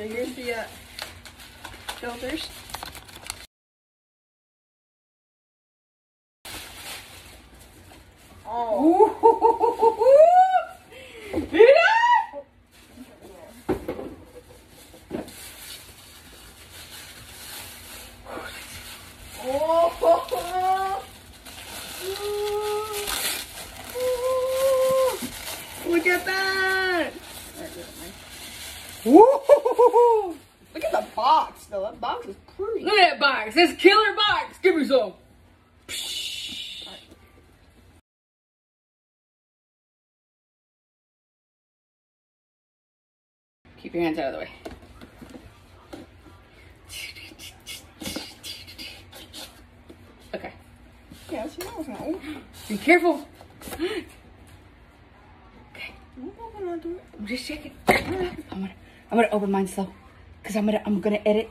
So here's the uh, filters. Oh. Oh. Look at that! Woo! Look at the box, though. That box is pretty. Look at that box. That's killer box. Give me some. Keep your hands out of the way. Okay. Yeah, was not. Oh, Be careful. Okay. I'm not doing it. I'm just checking. I'm gonna, I'm gonna open mine slow, cause I'm gonna, I'm gonna edit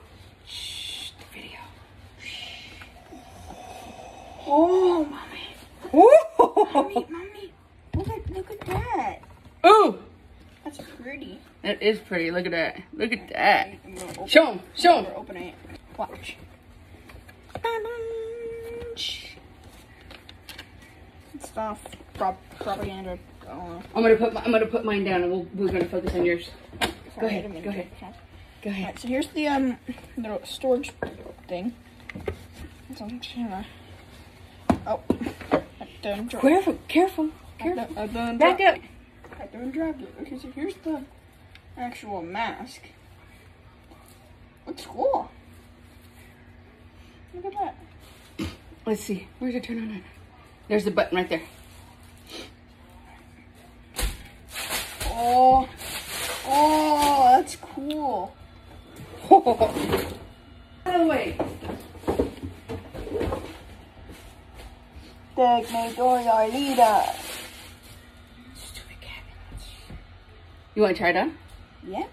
Oh, mommy. Ooh. Mommy, mommy. Look at, look at that. Ooh, That's pretty. that is pretty. Look at that. Look at that. Open Show them. Show them. We're opening it. Watch. Prop, propaganda. I don't know. I'm gonna put, my, I'm gonna put mine down, and we'll, we're gonna focus on yours. Sorry, Go ahead, I didn't mean go ahead. take a chance. Go ahead. Alright, so here's the um little storage thing. So I'm just gonna. Oh, I done dropped. Careful, careful, I careful. done, I done Back up. I done dropped it. Okay, so here's the actual mask. Looks cool. Look at that. Let's see. Where's it turn on? it? There's the button right there. Oh, oh, that's cool. Out of the way. Take me to your leader. Stupid cat. You want to try it on? Yeah.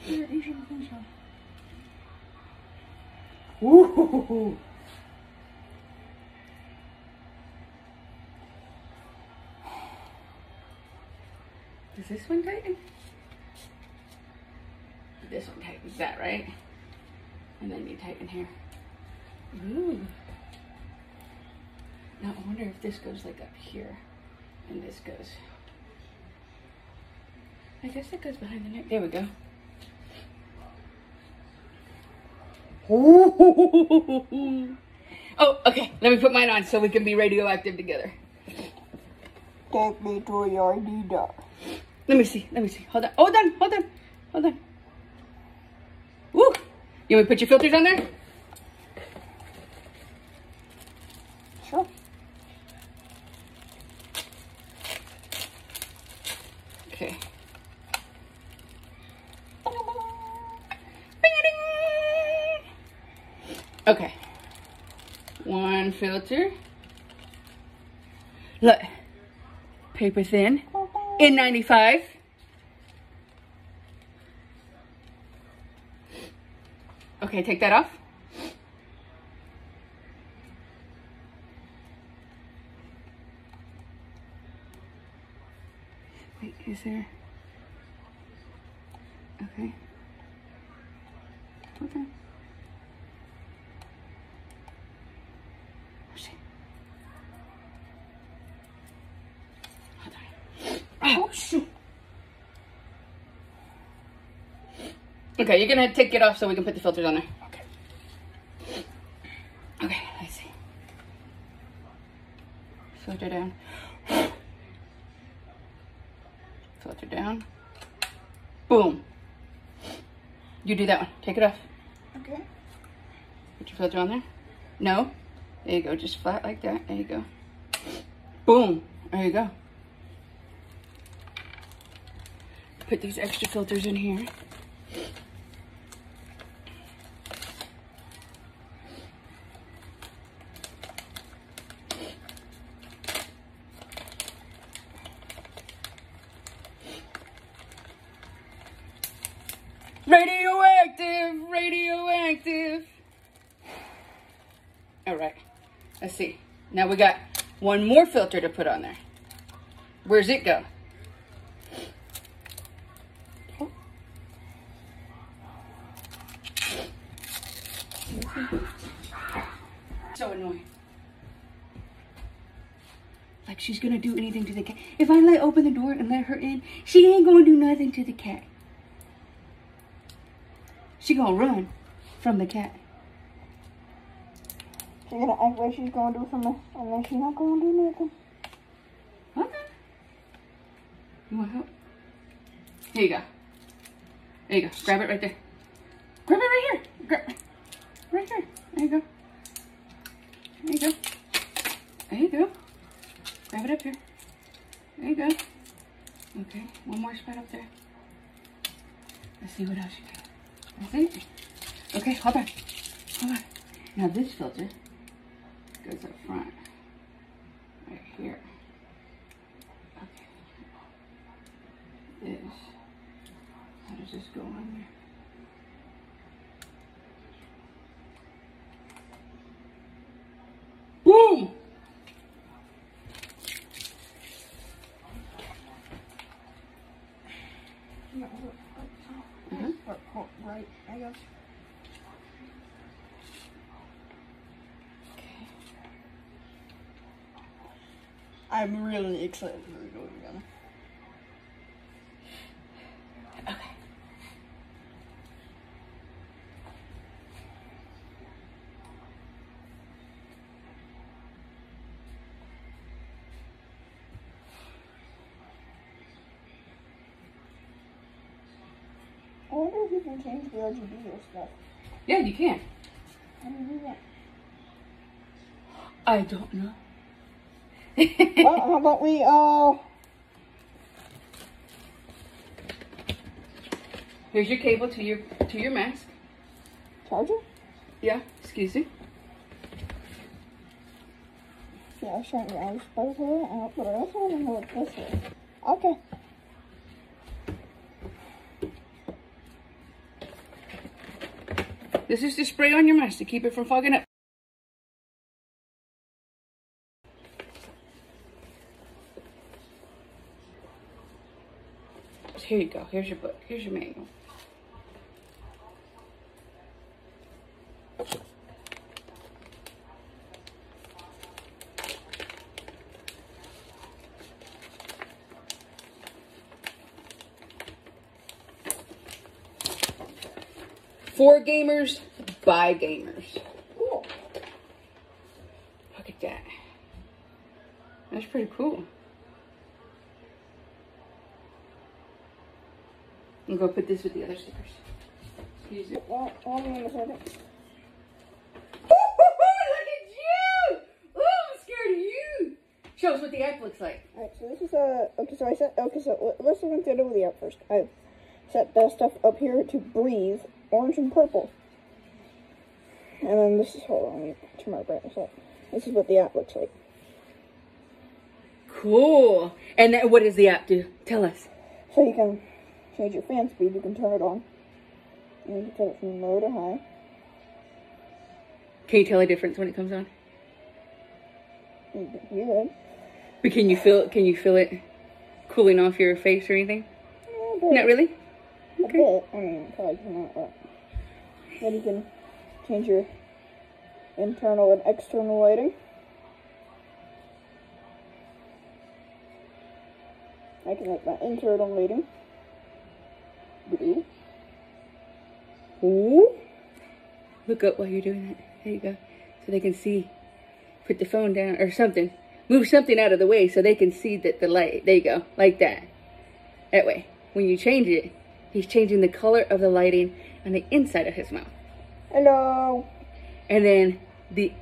Here, you should think so. Ooh. Does this one tighten? This one tightens that, right? And then you tighten here. Ooh. Now I wonder if this goes like up here and this goes. I guess it goes behind the neck. There we go. Oh, okay. Let me put mine on so we can be radioactive together. Take me to your leader. Let me see. Let me see. Hold on. Oh, Hold on. Hold on. Hold on. Woo! You want me to put your filters on there? Sure. Okay. Okay. One filter. Look. Paper thin. N95. Okay, take that off. Wait, is there? Okay. Okay. Where's it? Hold on. Oh, shoot. Okay, you're gonna take it off so we can put the filters on there. Okay. Okay, let's see. Filter down. Filter down. Boom. You do that one. Take it off. Okay. Put your filter on there. No. There you go. Just flat like that. There you go. Boom. There you go. Put these extra filters in here. Radioactive, radioactive. All right, let's see. Now we got one more filter to put on there. Where's it go? So annoying. Like she's gonna do anything to the cat. If I let open the door and let her in, she ain't gonna do nothing to the cat. She gonna run from the cat. She's gonna act like she's gonna do something, and then she's not gonna do nothing. Okay. You want help? Here you go. There you go. Grab it right there. Grab it right here. Grab it. Right there. There you go. There you go. There you go. Grab it up here. There you go. Okay. One more spot up there. Let's see what else you got. That's it. Okay, hold on. Hold on. Now this filter goes up front. Right here. Okay. This. How does this go on there? Boom! Mhm. Or- or- I guess. I'm really excited for it going together. Okay. I wonder if you can change the RGB or stuff. Yeah, you can. How do you do that? I don't know. well, how about we, uh, Here's your cable to your to your mask. charger? Yeah, excuse me. Yeah, I was trying to, I was supposed to put it out, but I also want to know what this is. Okay. This is to spray on your mask to keep it from fogging up. Here you go. Here's your book. Here's your manual. For gamers, by gamers. Cool. Look at that. That's pretty cool. I'm gonna put this with the other stickers. Excuse me. Well, hold on a. Look at you! Oh, I'm scared of you. Show us what the app looks like. Alright, so this is uh okay. So I set okay. So let- let's look into the app first. I set the stuff up here to breathe, orange and purple. And then this is hold on, turn my brightness up. This is what the app looks like. Cool. And then what does the app do? Tell us. So you can change your fan speed. You can turn it on. And you can set it from low to high. Can you tell a difference when it comes on? You can- But can you feel it? can you feel it cooling off your face or anything? Yeah. Not really. A bit. I mean, probably not. But then you can change your internal and external lighting. I can make my internal lighting blue. Ooh. Look up while you're doing that. There you go. So they can see. Put the phone down or something. Move something out of the way so they can see that the light. There you go. Like that. That way. When you change it, he's changing the color of the lighting on the inside of his mouth. Hello. And then the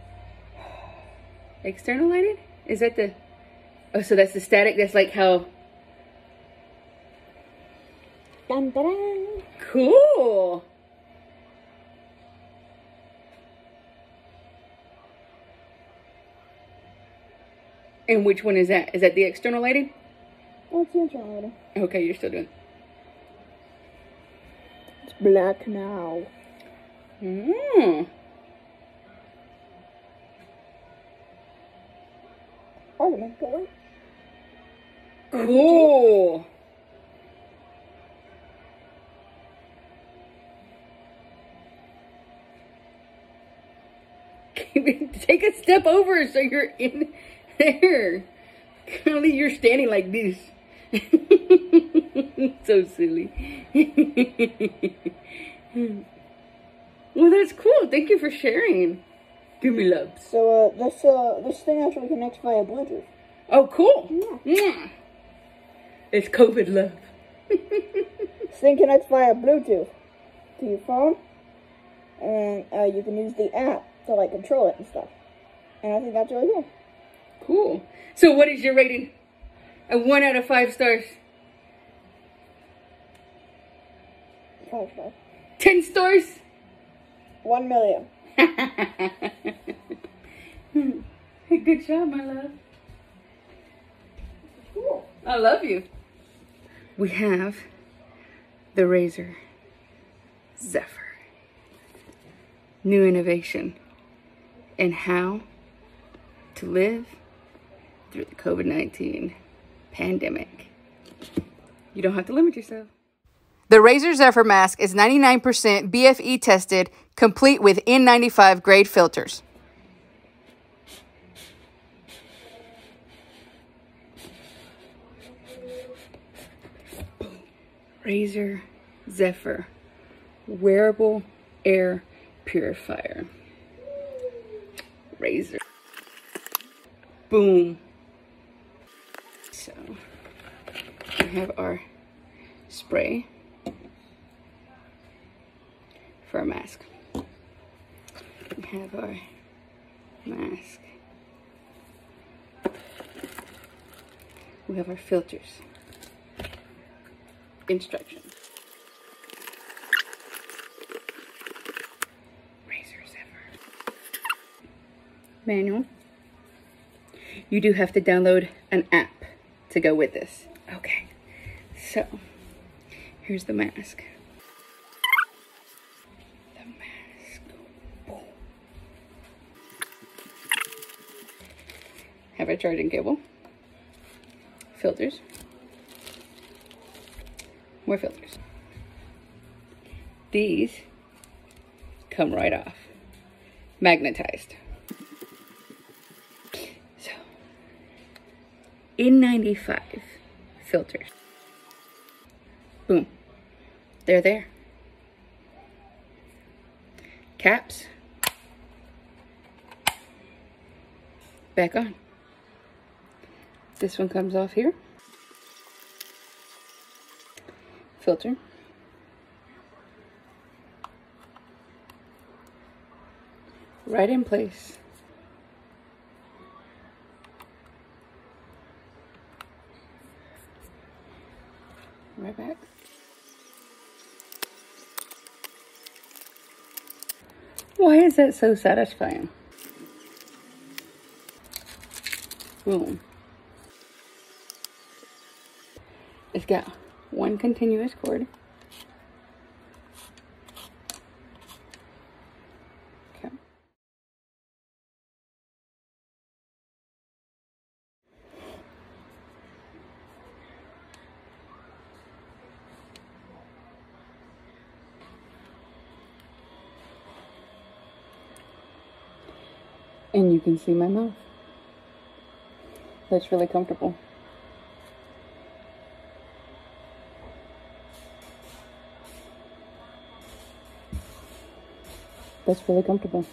external lighting? Is that the. Oh, so that's the static? That's like how. Dun, dun, dun. Cool. And which one is that? Is that the external lighting? What's the internal lighting? Okay, you're still doing. It's black now. Mm. Oh, my God. Cool. Take a step over so you're in there. Currently, you're standing like this. so silly. well, that's cool. Thank you for sharing. Give me love. So uh, this uh, this thing actually connects via Bluetooth. Oh, cool. Yeah. Mwah. It's COVID love. This thing connects via Bluetooth to your phone, and uh, you can use the app to like control it and stuff. And I think that's really cool. Cool. So, what is your rating? A one out of five stars. Five stars. Ten stars. One million. Good job, my love. Cool. I love you. We have the Razer Zephyr. New innovation in how to live through the COVID 19 pandemic. You don't have to limit yourself. The Razer Zephyr mask is 99% BFE tested, complete with N95 grade filters. Razer Zephyr wearable air purifier. Razer. Boom. So we have our spray for a mask. We have our mask. We have our filters. Instructions. Razer Zephyr. Manual. You do have to download an app to go with this. Okay. So, here's the mask. Charging cable. Filters. More filters. These come right off. Magnetized. So, N95 filters. Boom. They're there. Caps. Back on. This one comes off here. Filter. Right in place. Right back. Why is that so satisfying? Boom. It's got one continuous cord. Okay. And you can see my mouth. That's really comfortable. That's really comfortable.